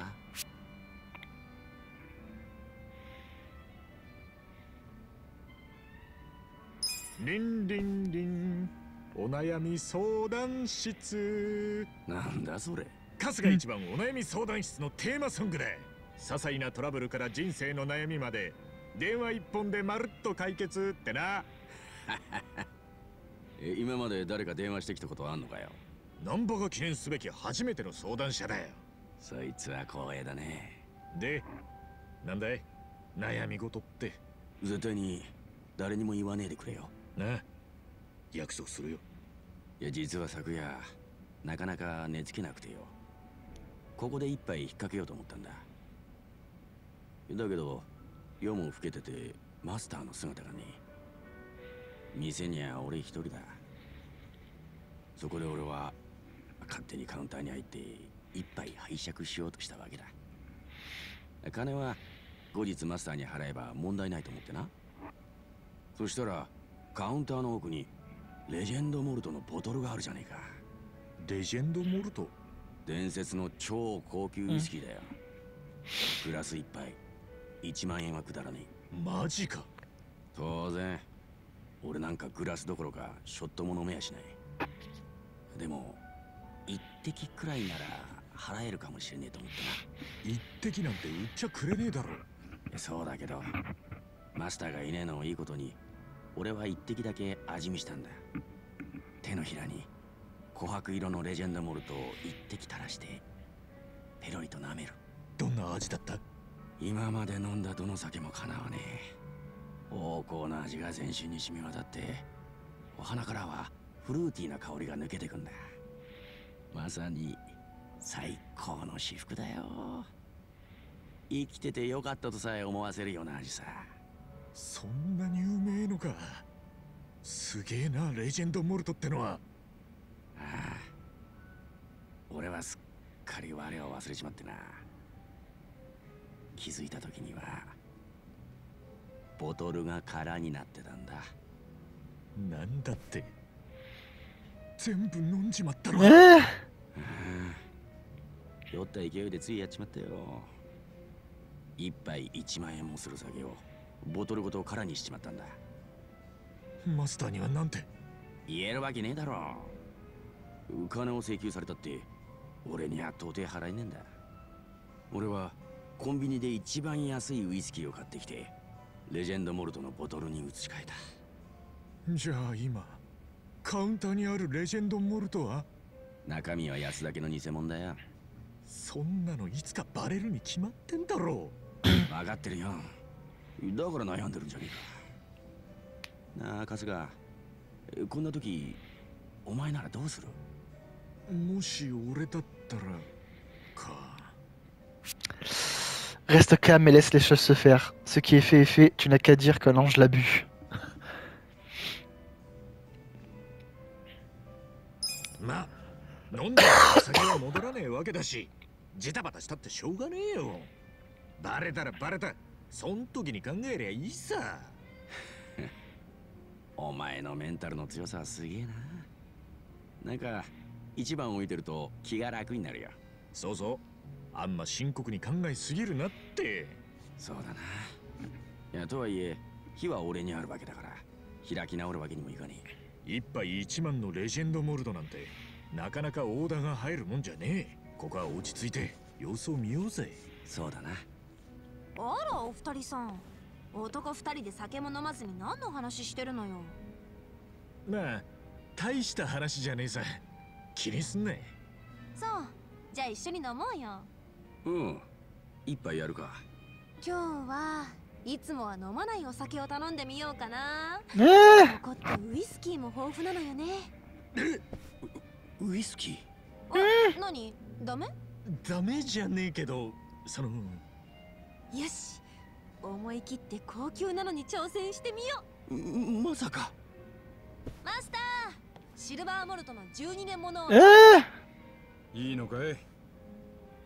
Speaker 3: リンリンリン。お悩み相談室。
Speaker 6: なんだそれ。
Speaker 3: 春日一番お悩み相談室のテーマソングだ些細なトラブルから人生の悩みまで電話一本でまるっと解決ってな。
Speaker 6: え今まで誰か電話してきたことあんのかよ。
Speaker 3: 難波が記念すべき初めての相談者だよ。
Speaker 6: そいつは光栄だね。
Speaker 3: でなんだい？悩み事って。
Speaker 6: 絶対に誰にも言わねえでくれよ
Speaker 3: な約束するよ。
Speaker 6: いや実は昨夜なかなか寝つけなくてよ。ここで一杯引っ掛けようと思ったんだ。だけど夜も更けててマスターの姿がね店には俺一人だ。そこで俺は勝手にカウンターに入って一杯拝借しようとしたわけだ。金は後日マスターに払えば問題ないと思ってな。そしたらカウンターの奥にレジェンドモルトのボトルがあるじゃねえか。
Speaker 3: レジェンドモルト？
Speaker 6: 伝説の超高級ウイスキーだよ、グラス一杯1万円はくだらねえ。
Speaker 3: マジか。
Speaker 6: 当然。俺なんかグラスどころかショットも飲めやしない。でも一滴くらいなら払えるかもしれねえと思って
Speaker 3: 一滴なんて売っちゃくれねえだろ。
Speaker 6: なそうだけどマスターがいねえのをいいことに俺は一滴だけ味見したんだ。手のひらに琥珀色のレジェンドモルトを一滴垂らしてペロリと舐める。
Speaker 3: どんな味だった？
Speaker 6: 今まで飲んだどの酒もかなわねえ。濃厚な味が全身に染み渡ってお花からはフルーティーな香りが抜けてくんだ。まさに最高の至福だよ。生きててよかったとさえ思わせるような味さ。
Speaker 3: そんか。すげえなレジェンドモルトってのは。
Speaker 6: ああ。俺はすっかり我を忘れちまってな。気づいた時にはボトルが空になってたんだ。
Speaker 3: なんだって。全部飲んじまったの。
Speaker 1: Eh
Speaker 6: うん酔った勢いでついやっちまったよ。一杯1万円もする酒をボトルごと空にしちまったんだ
Speaker 3: マスターにはなんて。
Speaker 6: 言えるわけねえだろ。金を請求されたって俺には到底払えねえんだ。俺はコンビニで一番安いウイスキーを買ってきてレジェンドモルトのボトルに移し替えた。
Speaker 3: じゃあ今カウンターにあるレジェンドモルトは？
Speaker 6: 中身は安だけの偽物だよ。
Speaker 3: そんなのいつかバレるに決まってんだろ
Speaker 6: 分かってるよ。だから悩んでるんじゃねえかなあ春日えこんな時お前ならどうする
Speaker 3: もし俺だったらか
Speaker 1: Reste calme et laisse les choses se faire. Ce qui est fait est fait, tu n'as qu'à dire que l'ange l'a bu.
Speaker 3: まあ飲んだら酒は戻らねえわけだしジタバタしたってしょうがねえよバレたらバレたそん時に考えりゃいいさ
Speaker 6: お前のメンタルの強さはすげえな。なんか一番置いてると気が楽になるよ。
Speaker 3: そうそう。あんま深刻に考えすぎるなって。
Speaker 6: そうだな。いやとはいえ火は俺にあるわけだから。開き直るわけにもいかねえ。
Speaker 3: 一杯一万のレジェンドモルドなんてなかなかオーダーが入るもんじゃねえ。ここは落ち着いて様子を見ようぜ。
Speaker 6: そうだな。
Speaker 5: あらお二人さん男二人で酒も飲まずに何の話してるのよ。
Speaker 3: まあ大した話じゃねえさ。気にすんな
Speaker 5: そうじゃあ一緒に飲もうよ。
Speaker 6: うん一杯やるか。
Speaker 5: 今日はいつもは飲まないお酒を頼んでみようかな。
Speaker 1: Eh
Speaker 5: ここってウイスキーも豊富なのよね。
Speaker 6: ウイスキー？
Speaker 5: あ何？ダメ？
Speaker 3: ダメじゃねえけどその
Speaker 5: よし思い切って高級なのに挑戦してみよ
Speaker 6: う。まさか。
Speaker 5: うマスターシルバーモルトの12年ものを
Speaker 1: Eh
Speaker 7: いいのかい？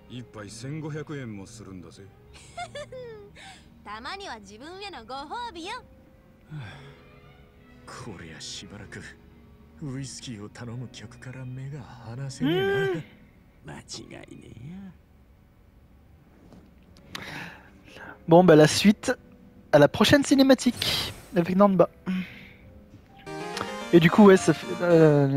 Speaker 7: 一杯1500円もするんだぜ。
Speaker 5: たまには自分へのご褒美よ。
Speaker 3: こりゃしばらくウイスキーを頼む客から目が離せねえな、
Speaker 6: 間違いねえや
Speaker 1: Bon, bah la suite à la prochaine cinématique avec Nanba. Et du coup, ouais, ça fait. Euh,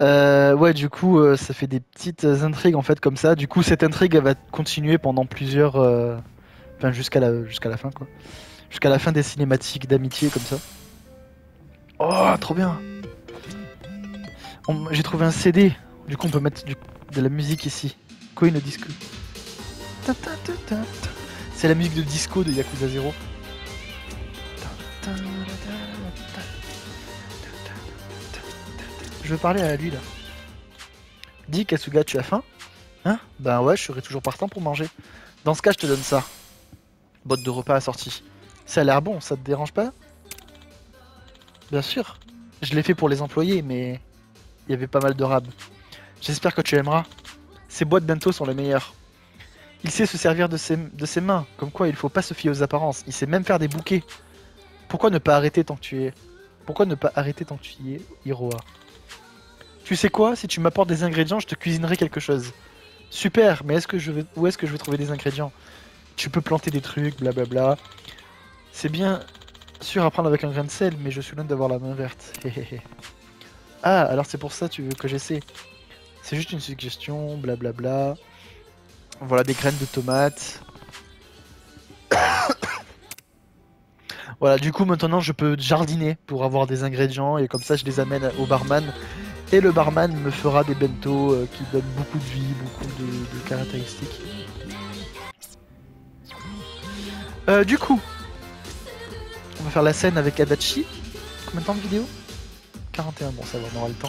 Speaker 1: euh ouais, du coup, euh, ça fait des petites intrigues en fait comme ça. Du coup, cette intrigue elle va continuer pendant plusieurs. Euh, enfin, jusqu'à la, jusqu'à la fin quoi. Jusqu'à la fin des cinématiques d'amitié comme ça. Oh, trop bien! J'ai trouvé un CD. Du coup, on peut mettre de la musique ici. Coin au disque. C'est la musique de disco de Yakuza 0. Ta ta ta ta. Ta ta ta ta. Je veux parler à lui là. Dis Kasuga, tu as faim? Hein? Ben ouais, je serai toujours partant pour manger. Dans ce cas, je te donne ça. Botte de repas assortie. Ça a l'air bon, ça te dérange pas? Bien sûr. Je l'ai fait pour les employés, mais il y avait pas mal de rab. J'espère que tu aimeras. Ces boîtes bento sont les meilleures. Il sait se servir de ses, mains, comme quoi il faut pas se fier aux apparences. Il sait même faire des bouquets. Pourquoi ne pas arrêter tant que tu es Pourquoi ne pas arrêter tant que tu y es, Hiroa? Tu sais quoi? Si tu m'apportes des ingrédients, je te cuisinerai quelque chose. Super, mais est-ce que je vais où est-ce que je vais trouver des ingrédients? Tu peux planter des trucs, blablabla. C'est bien sûr à prendre avec un grain de sel, mais je suis loin d'avoir la main verte. Ah, alors c'est pour ça que tu veux que j'essaie. C'est juste une suggestion, blablabla. Voilà des graines de tomates. voilà, du coup maintenant je peux jardiner pour avoir des ingrédients et comme ça je les amène au barman. Et le barman me fera des bento euh, qui donnent beaucoup de vie, beaucoup de, caractéristiques. Euh, du coup, on va faire la scène avec Adachi. Combien de temps de vidéo? 41, bon ça va, on aura le temps.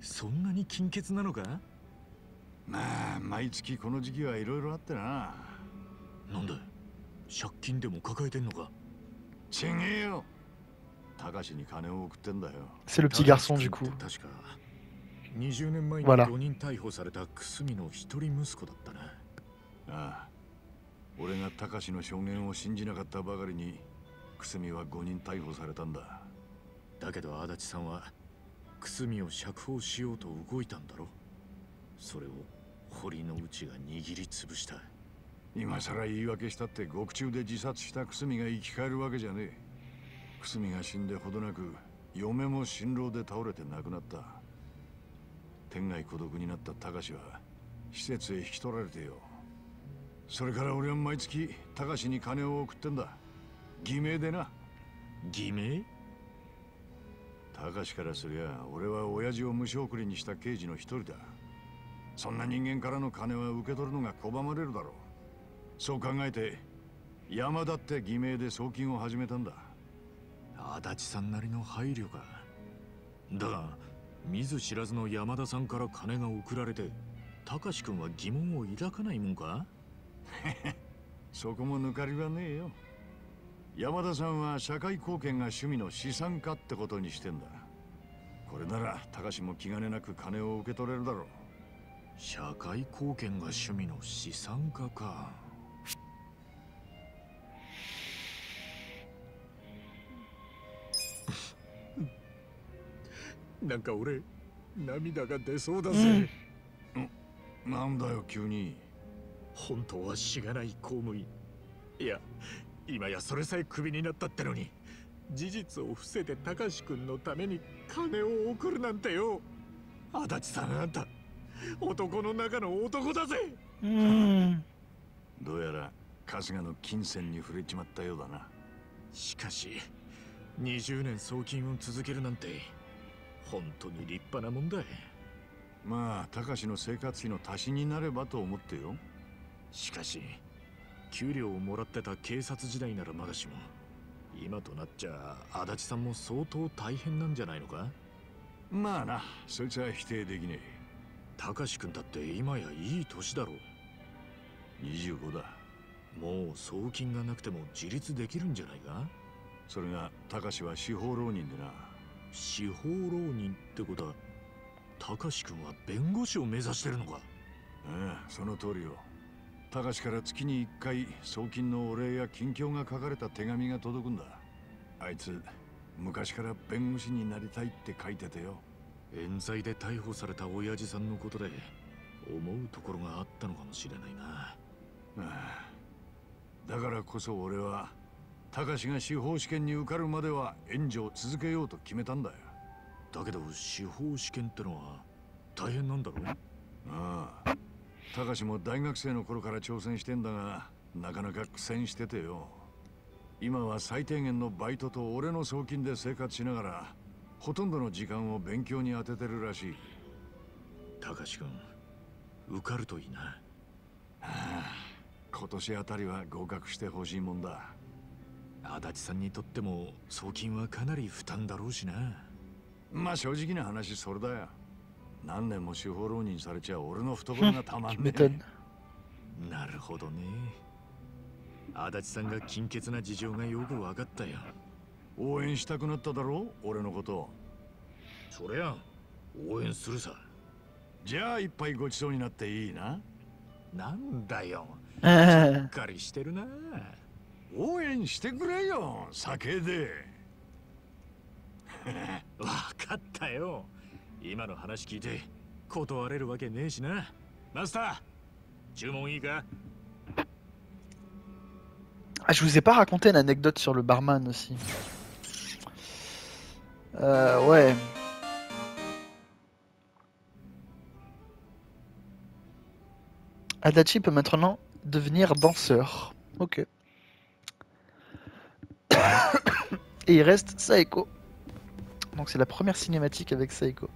Speaker 3: そんなに金欠なのか？
Speaker 8: まあ毎月この時期はいろいろあってな。
Speaker 3: なんだ借金でも抱えてんのか？
Speaker 8: ちげえよ。高志に金を送ってんだよ。
Speaker 1: C'est le petit garçon du coup.
Speaker 3: 確か。20年前に
Speaker 1: Voilà.
Speaker 3: 5人逮捕されたくすみの一人息子だったな。
Speaker 8: ああ。俺が高志の証言を信じなかったばかりに久住は5人逮捕されたんだ。
Speaker 3: だけど足立さんはくすみを釈放しようと動いたんだろそれを堀之内が握りつぶした
Speaker 8: 今さら言い訳したって獄中で自殺した久住が生き返るわけじゃねえ。久住が死んでほどなく嫁も心労で倒れて亡くなった。天涯孤独になった高志は施設へ引き取られてよ。それから俺は毎月高志に金を送ってんだ。偽名でな。
Speaker 3: 偽名？
Speaker 8: 高志からすりゃ俺は親父を無償送りにした刑事の一人だ。そんな人間からの金は受け取るのが拒まれるだろう。そう考えて山田って偽名で送金を始めたんだ。
Speaker 3: 足立さんなりの配慮か。だが見ず知らずの山田さんから金が送られて高志くんは疑問を抱かないもんか？
Speaker 8: そこも抜かりはねえよ山田さんは社会貢献が趣味の資産家ってことにしてんだ。これなら高志も気兼ねなく金を受け取れるだろう。
Speaker 3: 社会貢献が趣味の資産家か。なんか俺涙が出そうだぜ、
Speaker 8: なんだよ急に。
Speaker 3: 本当はしがない公務員。いや今やそれさえクビになったってのに事実を伏せて高志くんのために金を送るなんてよ。足立さんあんた男の中の男だぜ。
Speaker 1: Hmm.
Speaker 8: どうやら春日の金銭に触れちまったようだな。
Speaker 3: しかし20年送金を続けるなんて本当に立派なもんだ
Speaker 8: まあ高志の生活費の足しになればと思ってよ。
Speaker 3: しかし給料をもらってた警察時代ならまだしも今となっちゃ足立さんも相当大変なんじゃないのか？
Speaker 8: まあなそいつは否定できね
Speaker 3: 高志君だって今やいい年だろう。
Speaker 8: え25だ。
Speaker 3: もう送金がなくても自立できるんじゃないか？
Speaker 8: それが高志は司法浪人でな。
Speaker 3: 司法浪人ってことは高志君は弁護士を目指してるのか？
Speaker 8: ああその通りよ高志から月に1回送金のお礼や近況が書かれた手紙が届くんだ。あいつ昔から弁護士になりたいって書いててよ。
Speaker 3: 冤罪で逮捕された親父さんのことで思うところがあったのかもしれないな。
Speaker 8: だからこそ俺は高志が司法試験に受かるまでは援助を続けようと決めたんだよ。
Speaker 3: だけど司法試験ってのは大変なんだろ
Speaker 8: ああ高志も大学生の頃から挑戦してんだがなかなか苦戦しててよ。今は最低限のバイトと俺の送金で生活しながらほとんどの時間を勉強に当ててるらしい。
Speaker 3: 高志君受かるといいな。
Speaker 8: はあ今年あたりは合格してほしいもんだ。
Speaker 3: 足立さんにとっても送金はかなり負担だろうしな
Speaker 8: まあ正直な話それだよ何年も司法浪人されちゃ俺の懐がたまんねえ。
Speaker 3: なるほどね。足立さんが金欠な事情がよく分かったよ。
Speaker 8: 応援したくなっただろ？俺のこと。
Speaker 3: そりゃ応援するさ。
Speaker 8: じゃあ一杯ごちそうになっていいな？
Speaker 3: なんだよ。しっかりしてるな。
Speaker 8: 応援してくれよ酒で。
Speaker 3: 分かったよ 今の話聞いて断れるわけねえしなマスター注文いいか
Speaker 1: Ah, je vous ai pas raconté l'anecdote sur le barman aussi. Euh, ouais. Adachi peut maintenant devenir danseur. Ok. Et il reste Saeko. Donc c'est la première cinématique avec Saeko.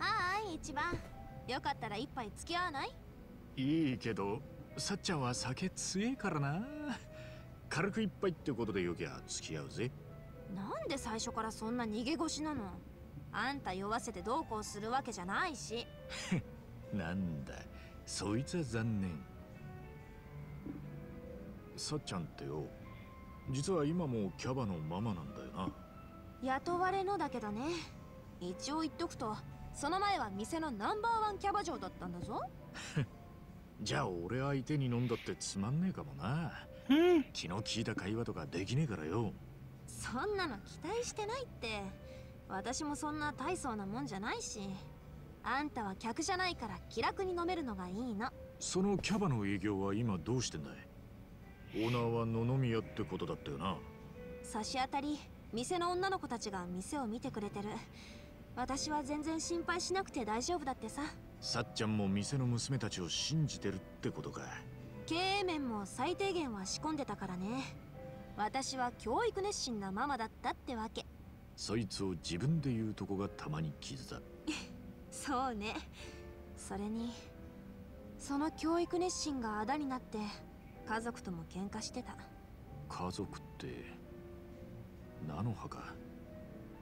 Speaker 5: Hi 一番よかったら一杯付き合わない
Speaker 3: いいけどさっちゃんは酒強えからな軽く一杯ってことでよきゃ付き合うぜ
Speaker 5: なんで最初からそんな逃げ腰なのあんた酔わせてどうこうするわけじゃないし
Speaker 3: なんだそいつは残念。さっちゃんってよ。実は今もキャバのママなんだよな。
Speaker 5: 雇われのだけどね。一応言っとくとその前は店のナンバーワンキャバ嬢だったんだぞ。
Speaker 3: じゃあ俺相手に飲んだってつまんねえかもな。気の利いた会話とかできねえからよ。
Speaker 5: そんなの期待してないって。私もそんな大層なもんじゃないしあんたは客じゃないから気楽に飲めるのがいいの。
Speaker 3: そのキャバの営業は今どうしてんだい？オーナーは野々宮ってことだったよな。
Speaker 5: 差し当たり店の女の子たちが店を見てくれてる。私は全然心配しなくて大丈夫だってさ。
Speaker 3: さっちゃんも店の娘たちを信じてるってことか
Speaker 5: 経営面も最低限は仕込んでたからね。私は教育熱心なママだったってわけ。
Speaker 3: そいつを自分で言うとこがたまに傷だ
Speaker 5: そうねそれにその教育熱心があだになって家族とも喧嘩してた
Speaker 3: 家族って菜の葉か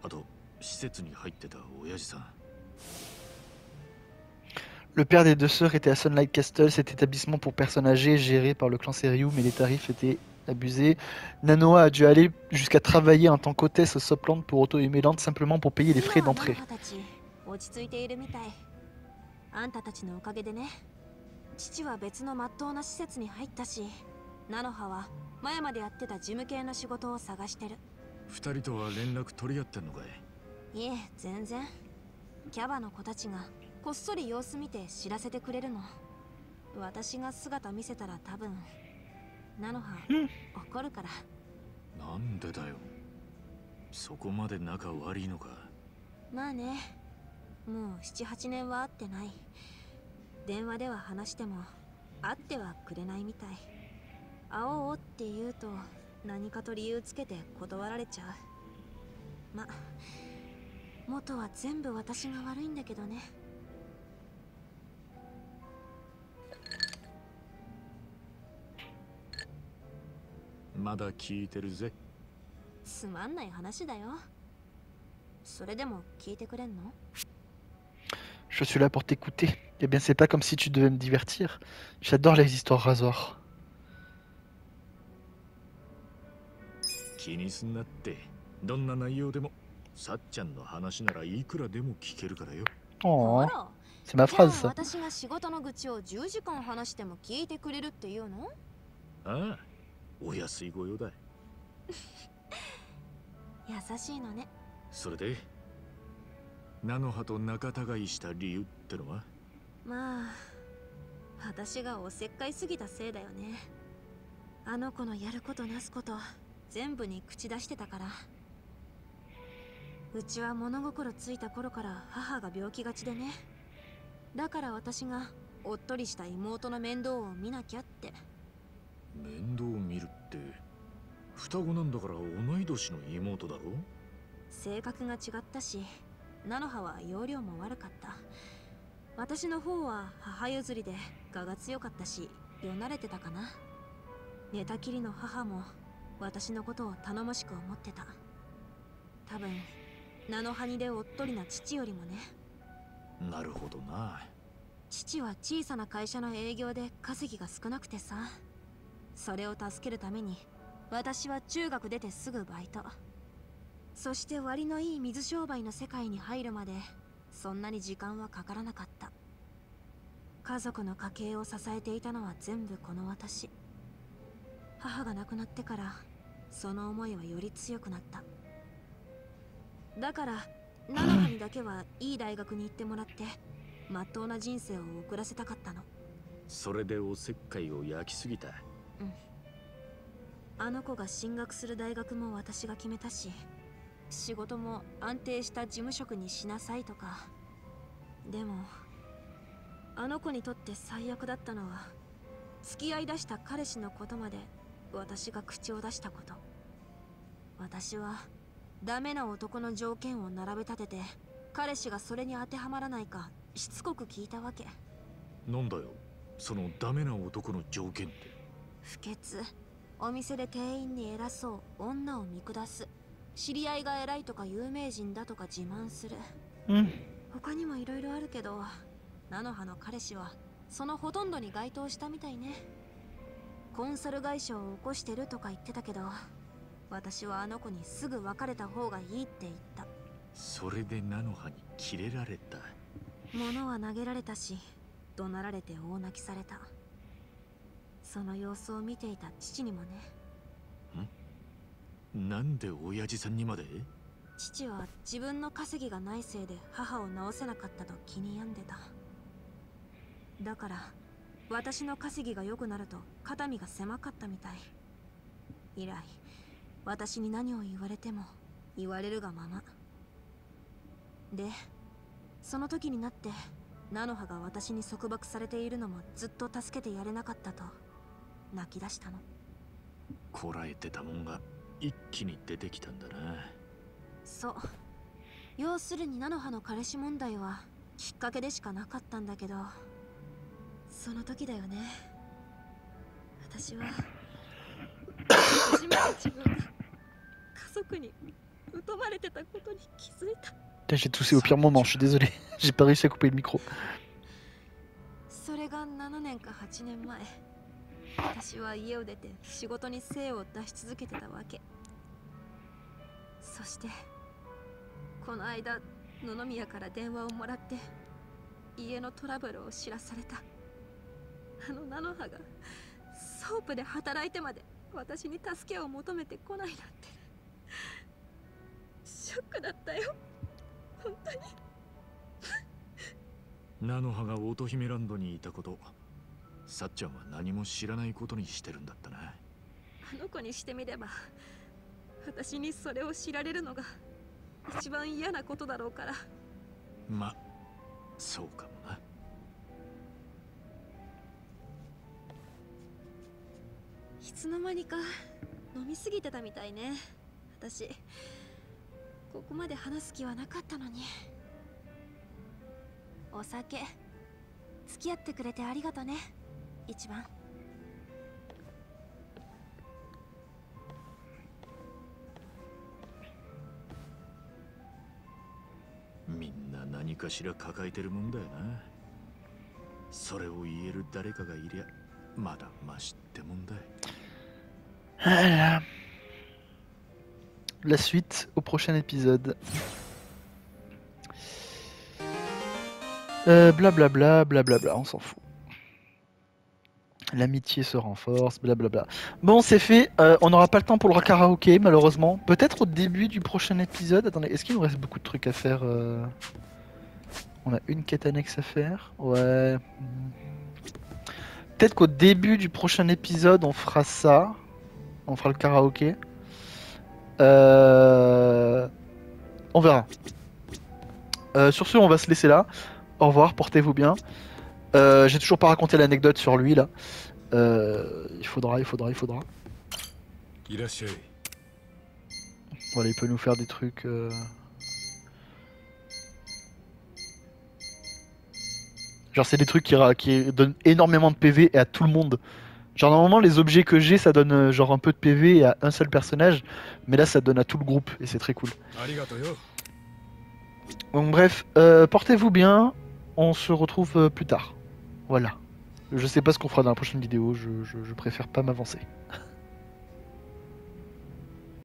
Speaker 3: あと施設に入ってた親父さん
Speaker 1: Le père des deux sœurs était à Sunlight Castle, cet établissement pour personnes âgées géré par le clan Seriou, mais les tarifs étaient abusés. Nanoa a dû aller jusqu'à travailler en tant qu'hôtesse au Sopland pour auto-émélante simplement pour payer les frais
Speaker 5: 今は
Speaker 1: d'entrée.
Speaker 5: 落ち着いているみたい。あんたたちのおかげでね。父は別の真っ当な施設に入ったし菜の葉は前までやってた事務系の仕事を探してる。
Speaker 3: 二人とは連絡取り合ってんのかい？
Speaker 5: いえ全然。キャバの子たちがこっそり様子見て知らせてくれるの。私が姿見せたら多分菜の葉怒るから。
Speaker 3: なんでだよ。そこまで仲悪いのか。
Speaker 5: まあねもう78年は会ってない。電話では話しても会ってはくれないみたい。会おうって言うと何かと理由つけて断られちゃう。ま元は全部私が悪いんだけどね。
Speaker 3: まだ聞いてるぜ。
Speaker 5: つまんない話だよ。それでも聞いてくれんの？
Speaker 1: Je suis là pour t'écouter. Eh bien, c'est pas comme si tu devais me divertir. J'adore les histoires rasoirs.
Speaker 3: 気にすんなってどんな内容でもさっちゃんの話ならいくらでも聞けるからよ
Speaker 1: Oh,
Speaker 5: あら
Speaker 1: c'est ma
Speaker 5: じゃあ
Speaker 1: phrase ça.
Speaker 5: 私が仕事の愚痴を10時間話しても聞いてくれるっていうの
Speaker 3: ああお安いご用だ
Speaker 5: 優しいのね
Speaker 3: それで 菜の葉と仲違いした理由ってのは？
Speaker 5: まあ私がおせっかいすぎたせいだよね。あの子のやることなすこと全部に口出してたから。うちは物心ついた頃から母が病気がちでね。だから私がおっとりした妹の面倒を見なきゃって。
Speaker 3: 面倒を見るって？双子なんだから同い年の妹だろ？
Speaker 5: 性格が違ったし菜の葉は容量も悪かった。私の方は母譲りで我が強かったしよ慣れてたかな。寝たきりの母も私のことを頼もしく思ってた。多分菜の葉にでおっとりな父よりもね。
Speaker 3: なるほどな。
Speaker 5: 父は小さな会社の営業で稼ぎが少なくてさ。それを助けるために私は中学出てすぐバイトそして割のいい水商売の世界に入るまでそんなに時間はかからなかった。家族の家計を支えていたのは全部この私。母が亡くなってからその思いはより強くなった。だから菜の葉にだけはいい大学に行ってもらってまっとうな人生を送らせたかったの。
Speaker 3: それでおせっかいを焼きすぎた。
Speaker 5: あの子が進学する大学も私が決めたし仕事も安定した事務職にしなさいとか。でもあの子にとって最悪だったのは付き合いだした彼氏のことまで私が口を出したこと。私はダメな男の条件を並べ立てて彼氏がそれに当てはまらないかしつこく聞いたわけ。
Speaker 3: なんだよ。そのダメな男の条件って。
Speaker 5: 不潔。お店で店員に偉そう。女を見下す知り合いが偉いとか有名人だとか自慢する。
Speaker 1: Hmm.
Speaker 5: 他にも色々あるけど菜の葉の彼氏はそのほとんどに該当したみたいね。コンサル会社を起こしてるとか言ってたけど私はあの子にすぐ別れた方がいいって言った。
Speaker 3: それで菜の葉にキレられた？
Speaker 5: 物は投げられたし怒鳴られて大泣きされた。その様子を見ていた父にもね
Speaker 3: なんで親父さんにまで？
Speaker 5: 父は自分の稼ぎがないせいで母を治せなかったと気に病んでた。だから私の稼ぎが良くなると肩身が狭かったみたい。以来私に何を言われても言われるがまま。でその時になって菜の葉が私に束縛されているのもずっと助けてやれなかったと泣き出したの。
Speaker 3: こらえてたもんが一気に出てきたんだな
Speaker 5: そう。要するに菜の葉の彼氏問題はきっかけでしかなかったんだけどその時だよね。私は初めて自分が家族に疎まれてたことに気づいた。
Speaker 1: J'ai toussé au pire moment, je suis désolé. J'ai pas réussi à couper le micro.
Speaker 5: それが7年か8年前私は家を出て仕事に精を出し続けてたわけ。そしてこの間野々宮から電話をもらって家のトラブルを知らされた。あの菜の葉がソープで働いてまで私に助けを求めてこないなんて。ショックだったよ。本当に。
Speaker 3: 菜の葉が乙姫ランドにいたこと。さっちゃんは何も知らないことにしてるんだったな。
Speaker 5: あの子にしてみれば私にそれを知られるのが一番嫌なことだろうから。
Speaker 3: まそうかもな。い
Speaker 5: つの間にか飲みすぎてたみたいね。私ここまで話す気はなかったのに。お酒付き合ってくれてありがとね 一番
Speaker 9: みんな何かしら抱えてるもんだよなそれを言える誰かがいりゃまだマシってもんだ
Speaker 1: Voilà. La suite au prochain épisode. Euh, Blablabla, blablabla, on s'en fout. L'amitié se renforce, blablabla. Bon, c'est fait. euh, on n'aura pas le temps pour le karaoké, malheureusement. Peut-être au début du prochain épisode. Attendez, est-ce qu'il nous reste beaucoup de trucs à faire euh On a une quête annexe à faire. Ouais. Peut-être qu'au début du prochain épisode, on fera ça. On fera le karaoké. Euh, On verra. Euh, sur ce, on va se laisser là. Au revoir, portez-vous bien. Euh, j'ai toujours pas raconté l'anecdote sur lui là. Euh, il faudra, il faudra, il faudra.
Speaker 7: Il a serré.
Speaker 1: Voilà, il peut nous faire des trucs. Euh. Genre, c'est des trucs qui, qui donnent énormément de PV et à tout le monde. Genre, normalement, les objets que j'ai, ça donne genre un peu de PV à un seul personnage, mais là, ça donne à tout le groupe et c'est très cool. Donc, bref, euh, portez-vous bien, on se retrouve plus tard. Voilà. Je sais pas ce qu'on fera dans la prochaine vidéo. Je, je- je préfère pas m'avancer.